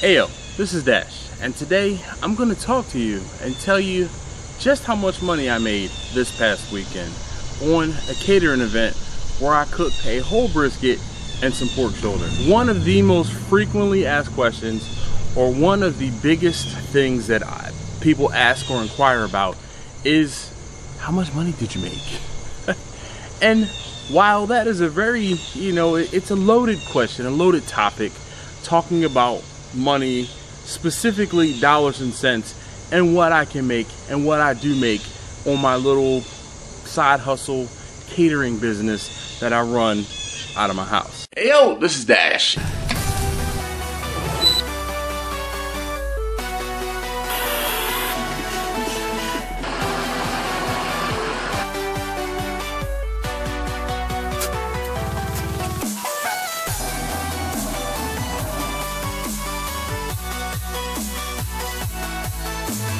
Ayo, this is Dash, and today I'm going to talk to you and tell you just how much money I made this past weekend on a catering event where I cooked a whole brisket and some pork shoulder. One of the most frequently asked questions or one of the biggest things that I, people ask or inquire about is how much money did you make? and while that is a very, you know, it's a loaded question, a loaded topic, talking about money, specifically dollars and cents, and what I can make and what I do make on my little side hustle catering business that I run out of my house. Hey yo, this is Dash.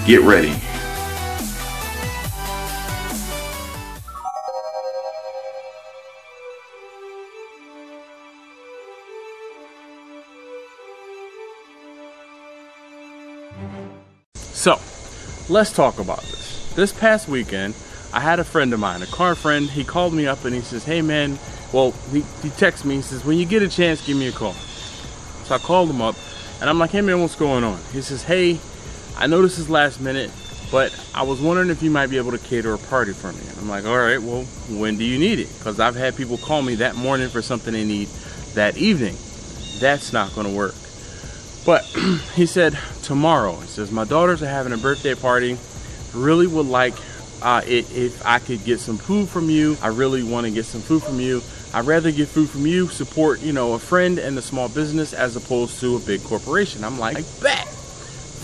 Get ready. So, let's talk about this. This past weekend, I had a friend of mine, a car friend. He called me up and he says, Hey man, well, he, he texts me. He says, When you get a chance, give me a call. So I called him up and I'm like, Hey man, what's going on? He says, Hey, I know this is last minute, but I was wondering if you might be able to cater a party for me. I'm like, all right, well, when do you need it? Because I've had people call me that morning for something they need that evening. That's not going to work. But he said, tomorrow. He says, my daughters are having a birthday party. Really would like uh, it if I could get some food from you. I really want to get some food from you. I'd rather get food from you, support, you know, a friend and a small business as opposed to a big corporation. I'm like, bet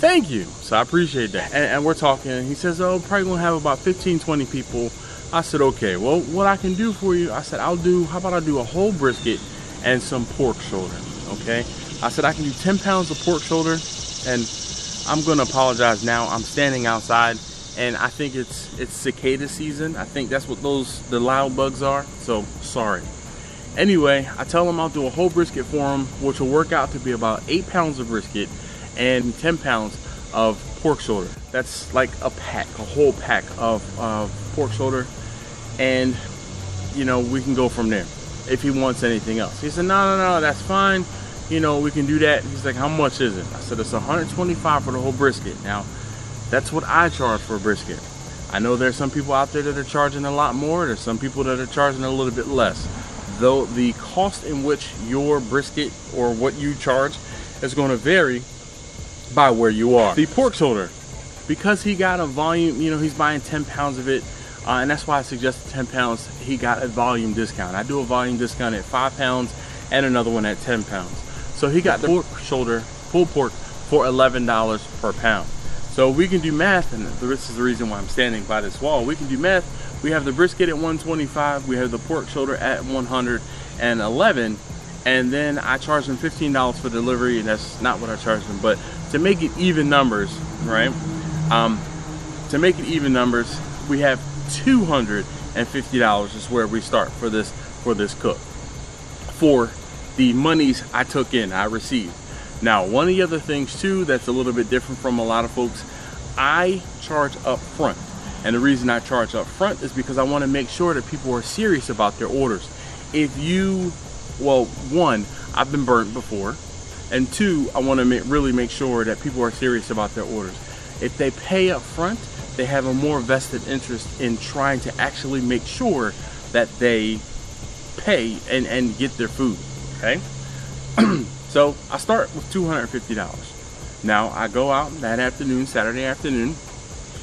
thank you. So I appreciate that. And, and we're talking. He says, oh, probably gonna have about 15, 20 people. I said, okay, well, what I can do for you, I said, I'll do, how about I do a whole brisket and some pork shoulder, okay? I said, I can do 10 pounds of pork shoulder and I'm gonna apologize now. I'm standing outside and I think it's it's cicada season. I think that's what those, the loud bugs are. So sorry. Anyway, I tell him I'll do a whole brisket for him, which will work out to be about eight pounds of brisket and 10 pounds of pork shoulder. That's like a pack, a whole pack of uh, pork shoulder. And, you know, we can go from there if he wants anything else. He said, no, no, no, that's fine. You know, we can do that. He's like, how much is it? I said, it's 125 for the whole brisket. Now, that's what I charge for a brisket. I know there's some people out there that are charging a lot more. There's some people that are charging a little bit less. Though the cost in which your brisket or what you charge is going to vary by where you are. The pork shoulder, because he got a volume, you know, he's buying 10 pounds of it, uh, and that's why I suggested 10 pounds. He got a volume discount. I do a volume discount at five pounds and another one at 10 pounds. So he got the pork shoulder, pulled pork, for $11 per pound. So we can do math, and this is the reason why I'm standing by this wall. We can do math. We have the brisket at 125. We have the pork shoulder at 111 and then I charge them $15 for delivery and that's not what I charge them but to make it even numbers right? Um, to make it even numbers we have $250 is where we start for this for this cook. For the monies I took in I received. Now one of the other things too that's a little bit different from a lot of folks I charge up front. And the reason I charge up front is because I want to make sure that people are serious about their orders. If you well, one, I've been burnt before, and two, I want to ma really make sure that people are serious about their orders. If they pay up front, they have a more vested interest in trying to actually make sure that they pay and, and get their food, okay? so I start with $250. Now I go out that afternoon, Saturday afternoon,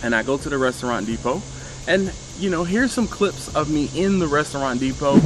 and I go to the restaurant depot and you know, here's some clips of me in the restaurant depot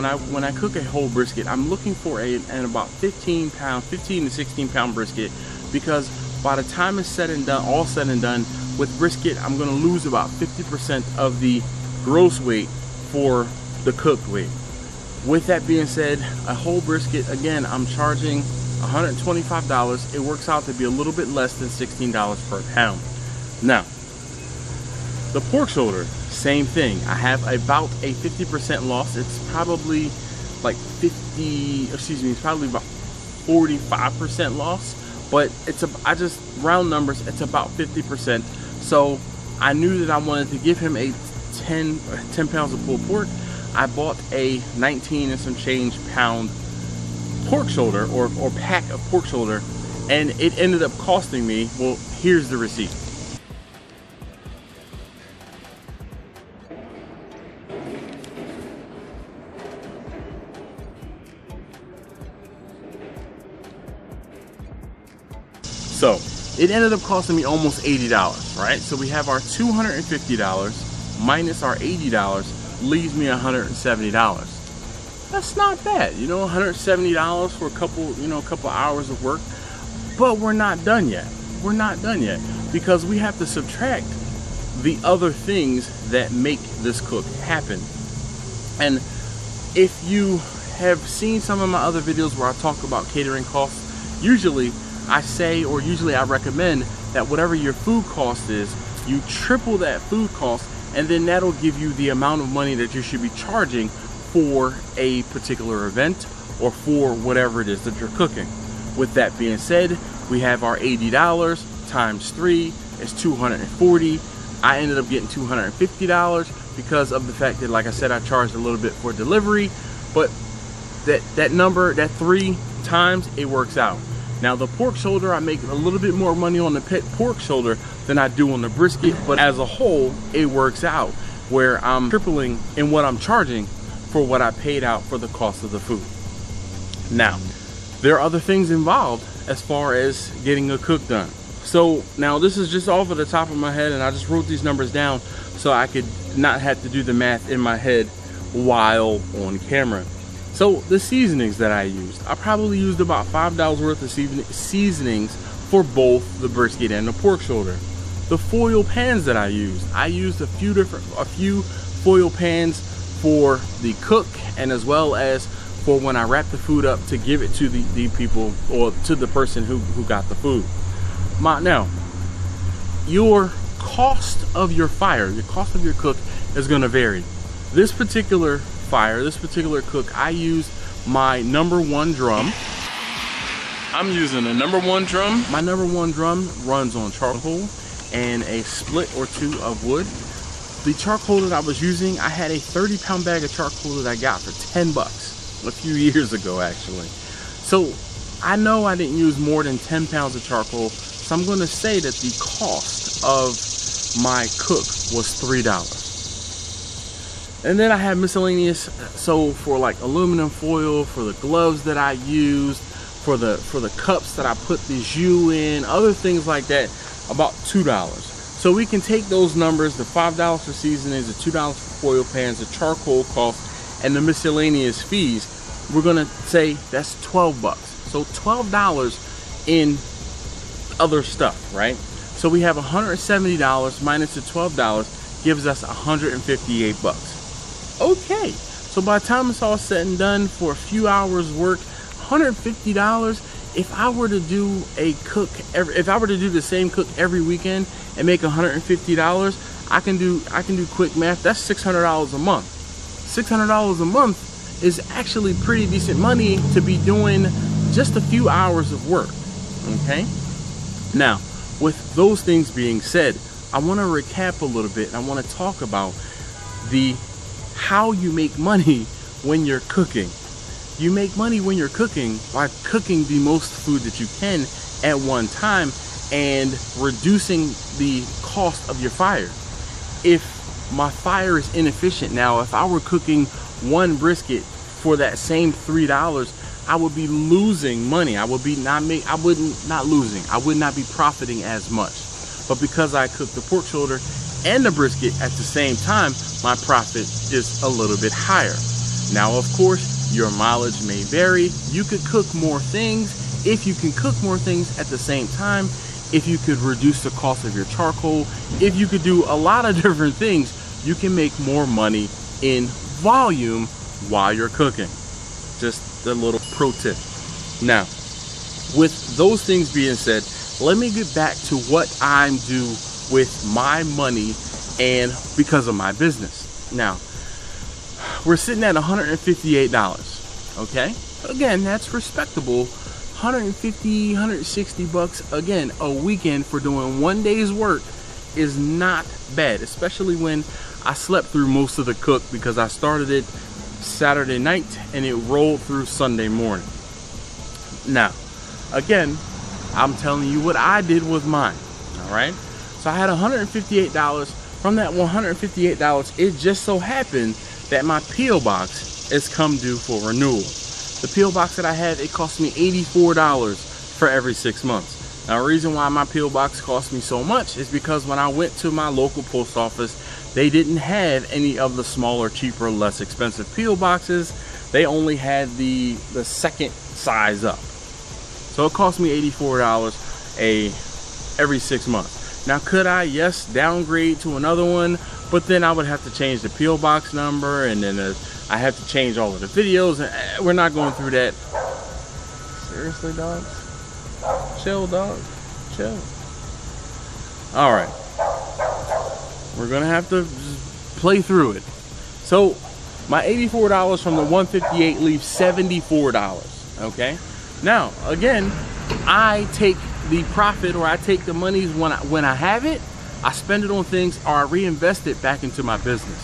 When I when I cook a whole brisket, I'm looking for a an about 15 pound, 15 to 16 pound brisket because by the time it's said and done, all said and done, with brisket, I'm gonna lose about 50% of the gross weight for the cooked weight. With that being said, a whole brisket, again, I'm charging $125. It works out to be a little bit less than $16 per pound. Now, the pork shoulder, same thing. I have about a 50% loss. It's probably like 50, excuse me, it's probably about 45% loss. But it's a, I just round numbers, it's about 50%. So I knew that I wanted to give him a 10, 10 pounds of pulled pork. I bought a 19 and some change pound pork shoulder or, or pack of pork shoulder and it ended up costing me, well, here's the receipt. It ended up costing me almost $80, right? So we have our $250 minus our $80 leaves me $170. That's not bad, you know, $170 for a couple, you know, a couple hours of work. But we're not done yet. We're not done yet because we have to subtract the other things that make this cook happen. And if you have seen some of my other videos where I talk about catering costs, usually I say or usually I recommend that whatever your food cost is, you triple that food cost and then that'll give you the amount of money that you should be charging for a particular event or for whatever it is that you're cooking. With that being said, we have our $80 times three is 240. I ended up getting $250 because of the fact that, like I said, I charged a little bit for delivery, but that, that number, that three times, it works out. Now the pork shoulder, I make a little bit more money on the pet pork shoulder than I do on the brisket, but as a whole, it works out where I'm tripling in what I'm charging for what I paid out for the cost of the food. Now, there are other things involved as far as getting a cook done. So now this is just off of the top of my head and I just wrote these numbers down so I could not have to do the math in my head while on camera. So the seasonings that I used, I probably used about $5 worth of seasonings for both the brisket and the pork shoulder. The foil pans that I used, I used a few different, a few foil pans for the cook and as well as for when I wrap the food up to give it to the, the people or to the person who, who got the food. My, now, your cost of your fire, the cost of your cook is gonna vary. This particular fire, this particular cook, I use my number one drum. I'm using a number one drum. My number one drum runs on charcoal and a split or two of wood. The charcoal that I was using, I had a 30 pound bag of charcoal that I got for 10 bucks a few years ago actually. So I know I didn't use more than 10 pounds of charcoal, so I'm gonna say that the cost of my cook was $3. And then I have miscellaneous, so for like aluminum foil, for the gloves that I used, for the for the cups that I put the jus in, other things like that, about two dollars. So we can take those numbers, the five dollars for seasonings, the two dollars for foil pans, the charcoal cost, and the miscellaneous fees. We're gonna say that's 12 bucks. So $12 in other stuff, right? So we have $170 minus the $12 gives us 158 bucks okay. So by the time it's all said and done for a few hours work, $150, if I were to do a cook, every, if I were to do the same cook every weekend and make $150, I can do, I can do quick math. That's $600 a month. $600 a month is actually pretty decent money to be doing just a few hours of work, okay? Now, with those things being said, I wanna recap a little bit and I wanna talk about the how you make money when you're cooking. You make money when you're cooking by cooking the most food that you can at one time and reducing the cost of your fire. If my fire is inefficient now, if I were cooking one brisket for that same three dollars, I would be losing money. I would be not make I wouldn't not losing. I would not be profiting as much. But because I cooked the pork shoulder and the brisket at the same time, my profit is a little bit higher. Now, of course, your mileage may vary. You could cook more things if you can cook more things at the same time, if you could reduce the cost of your charcoal, if you could do a lot of different things, you can make more money in volume while you're cooking. Just a little pro tip. Now, with those things being said, let me get back to what I'm do with my money and because of my business. Now, we're sitting at $158, okay? Again, that's respectable. 150, 160 bucks again a weekend for doing one day's work is not bad, especially when I slept through most of the cook because I started it Saturday night and it rolled through Sunday morning. Now, again, I'm telling you what I did with mine. All right. So I had $158. From that $158, it just so happened that my P.O. box is come due for renewal. The P.O. box that I had, it cost me $84 for every six months. Now, the reason why my P.O. box cost me so much is because when I went to my local post office, they didn't have any of the smaller, cheaper, less expensive P.O. boxes. They only had the, the second size up. So it cost me $84 a every six months. Now could I? Yes, downgrade to another one, but then I would have to change the PO box number and then uh, I have to change all of the videos uh, we're not going through that. Seriously, dog? Chill, dog. Chill. All right. We're gonna have to play through it. So my $84 from the 158 leaves $74, okay? Now, again, I take the profit or I take the monies when I, when I have it, I spend it on things or I reinvest it back into my business.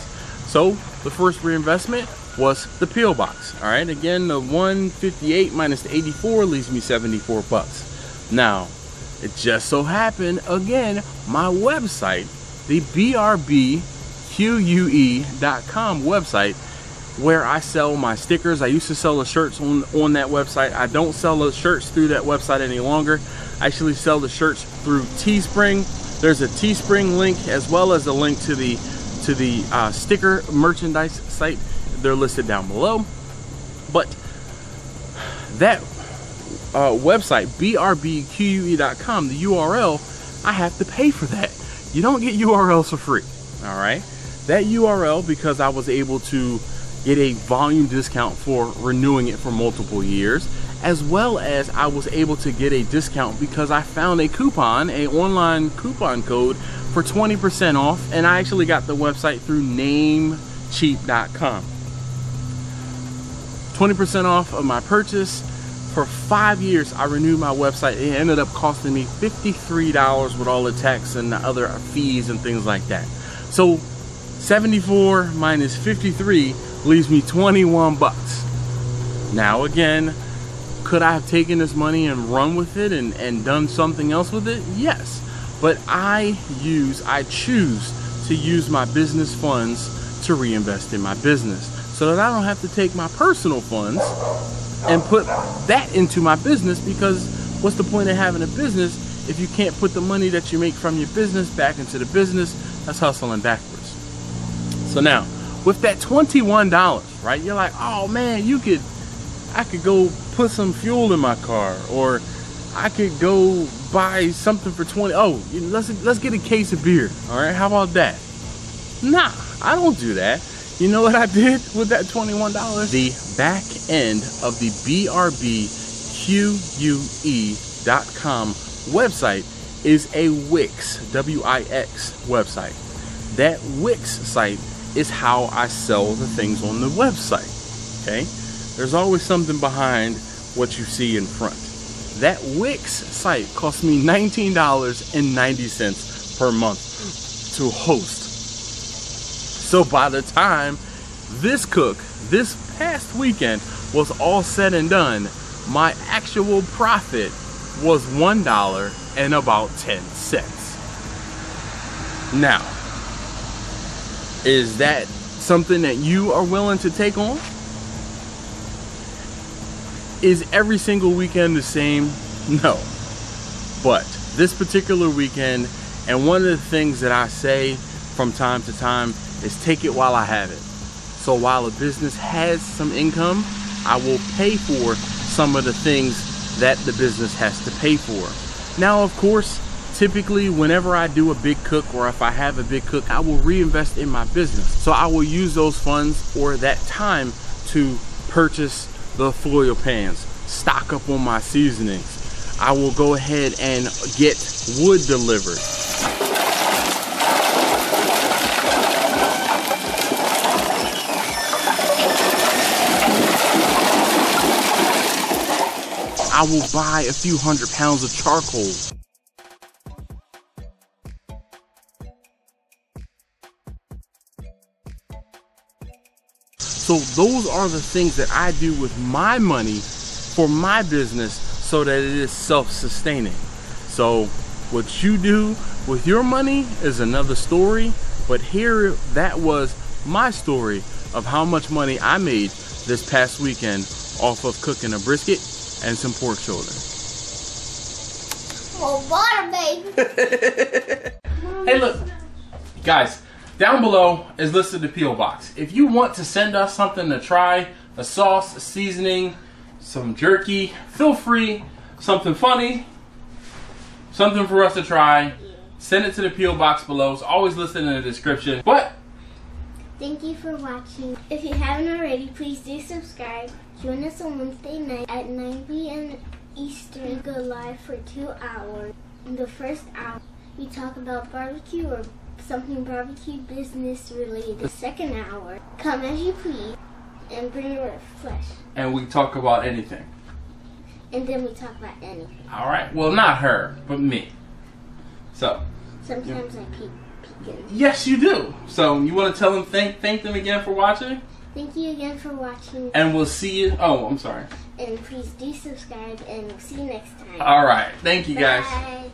So the first reinvestment was the PO box. All right, again, the 158 minus the 84 leaves me 74 bucks. Now, it just so happened again, my website, the brbque.com website, where I sell my stickers. I used to sell the shirts on, on that website. I don't sell the shirts through that website any longer. I actually sell the shirts through Teespring. There's a Teespring link as well as a link to the to the uh, sticker merchandise site. They're listed down below. But that uh, website, brbque.com, the URL, I have to pay for that. You don't get URLs for free. All right. That URL, because I was able to get a volume discount for renewing it for multiple years as well as I was able to get a discount because I found a coupon, a online coupon code for 20% off and I actually got the website through namecheap.com. 20% off of my purchase. For five years, I renewed my website. It ended up costing me $53 with all the tax and the other fees and things like that. So 74 minus 53 leaves me 21 bucks. Now again, could I have taken this money and run with it and, and done something else with it? Yes. But I use, I choose to use my business funds to reinvest in my business so that I don't have to take my personal funds and put that into my business because what's the point of having a business if you can't put the money that you make from your business back into the business? That's hustling backwards. So now, with that $21, right? You're like, oh man, you could, I could go put some fuel in my car or I could go buy something for 20. Oh, let's, let's get a case of beer. All right. How about that? Nah, I don't do that. You know what I did with that $21? The back end of the BRBQUE.com website is a Wix, W-I-X website. That Wix site is how I sell the things on the website. Okay? There's always something behind what you see in front. That Wix site cost me $19.90 per month to host. So by the time this cook, this past weekend, was all said and done, my actual profit was $1 and about 10 cents. Now, is that something that you are willing to take on? Is every single weekend the same? No. But this particular weekend, and one of the things that I say from time to time is take it while I have it. So while a business has some income, I will pay for some of the things that the business has to pay for. Now, of course, typically whenever I do a big cook or if I have a big cook, I will reinvest in my business. So I will use those funds or that time to purchase the foil pans, stock up on my seasonings. I will go ahead and get wood delivered. I will buy a few hundred pounds of charcoal. So those are the things that I do with my money for my business so that it is self-sustaining. So what you do with your money is another story, but here that was my story of how much money I made this past weekend off of cooking a brisket and some pork shoulder. Oh, water, baby. Hey, look, guys, down below is listed the P.O. Box. If you want to send us something to try, a sauce, a seasoning, some jerky, feel free. Something funny, something for us to try, send it to the P.O. Box below. It's always listed in the description. But Thank you for watching. If you haven't already, please do subscribe. Join us on Wednesday night at 9 p.m. Eastern. Go live for two hours. In the first hour, we talk about barbecue or something barbecue business related. The second hour, come as you please and bring your flesh. and we talk about anything. And then we talk about anything. All right. Well, not her, but me. So Sometimes I peek, yes, you do. So you want to tell them thank thank them again for watching, Thank you again for watching. and we'll see you. Oh, I'm sorry. And please do subscribe and we'll see you next time. All right. Thank you guys. Bye.